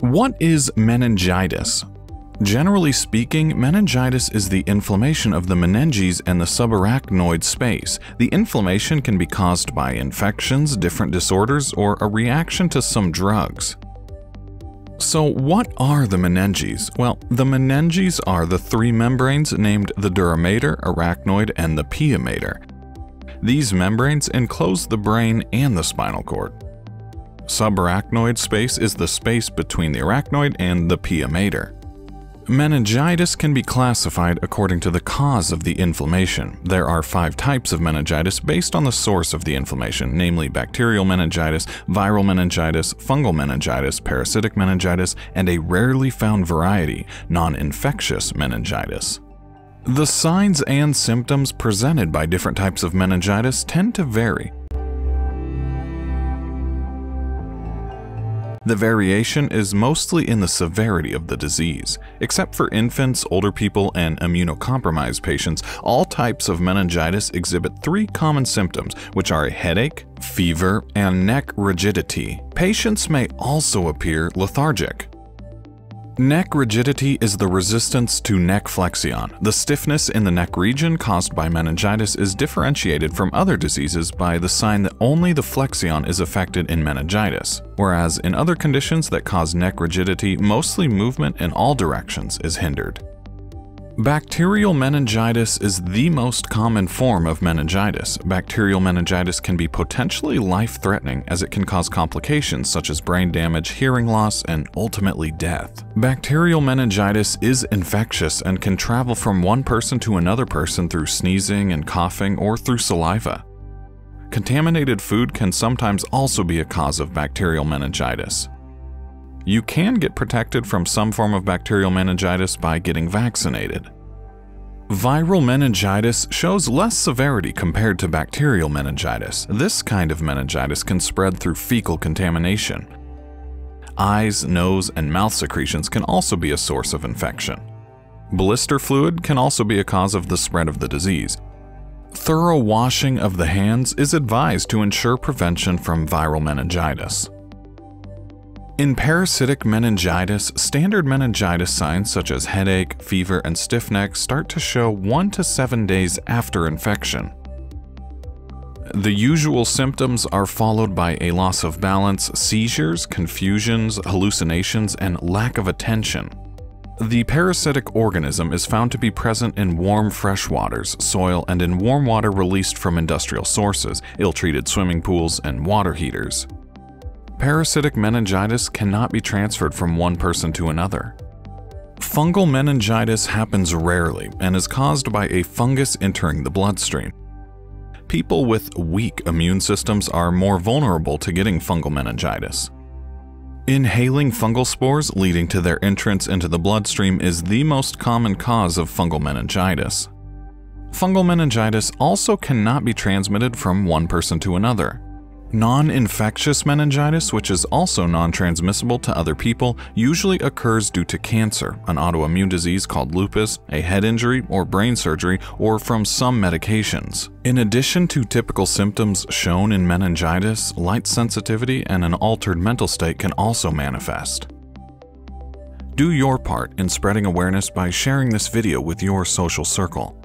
What is meningitis? Generally speaking, meningitis is the inflammation of the meninges and the subarachnoid space. The inflammation can be caused by infections, different disorders, or a reaction to some drugs. So what are the meninges? Well, the meninges are the three membranes named the dura mater, arachnoid, and the pia mater. These membranes enclose the brain and the spinal cord. Subarachnoid space is the space between the arachnoid and the pia mater. Meningitis can be classified according to the cause of the inflammation. There are five types of meningitis based on the source of the inflammation, namely bacterial meningitis, viral meningitis, fungal meningitis, parasitic meningitis, and a rarely found variety, non-infectious meningitis. The signs and symptoms presented by different types of meningitis tend to vary. The variation is mostly in the severity of the disease. Except for infants, older people, and immunocompromised patients, all types of meningitis exhibit three common symptoms, which are a headache, fever, and neck rigidity. Patients may also appear lethargic. Neck rigidity is the resistance to neck flexion. The stiffness in the neck region caused by meningitis is differentiated from other diseases by the sign that only the flexion is affected in meningitis, whereas in other conditions that cause neck rigidity, mostly movement in all directions is hindered. Bacterial meningitis is the most common form of meningitis. Bacterial meningitis can be potentially life-threatening as it can cause complications such as brain damage, hearing loss, and ultimately death. Bacterial meningitis is infectious and can travel from one person to another person through sneezing and coughing or through saliva. Contaminated food can sometimes also be a cause of bacterial meningitis. You can get protected from some form of bacterial meningitis by getting vaccinated. Viral meningitis shows less severity compared to bacterial meningitis. This kind of meningitis can spread through fecal contamination. Eyes, nose, and mouth secretions can also be a source of infection. Blister fluid can also be a cause of the spread of the disease. Thorough washing of the hands is advised to ensure prevention from viral meningitis. In parasitic meningitis, standard meningitis signs such as headache, fever, and stiff neck start to show 1 to 7 days after infection. The usual symptoms are followed by a loss of balance, seizures, confusions, hallucinations, and lack of attention. The parasitic organism is found to be present in warm freshwaters, soil, and in warm water released from industrial sources, ill-treated swimming pools, and water heaters. Parasitic meningitis cannot be transferred from one person to another. Fungal meningitis happens rarely and is caused by a fungus entering the bloodstream. People with weak immune systems are more vulnerable to getting fungal meningitis. Inhaling fungal spores leading to their entrance into the bloodstream is the most common cause of fungal meningitis. Fungal meningitis also cannot be transmitted from one person to another. Non-infectious meningitis, which is also non-transmissible to other people, usually occurs due to cancer, an autoimmune disease called lupus, a head injury or brain surgery, or from some medications. In addition to typical symptoms shown in meningitis, light sensitivity and an altered mental state can also manifest. Do your part in spreading awareness by sharing this video with your social circle.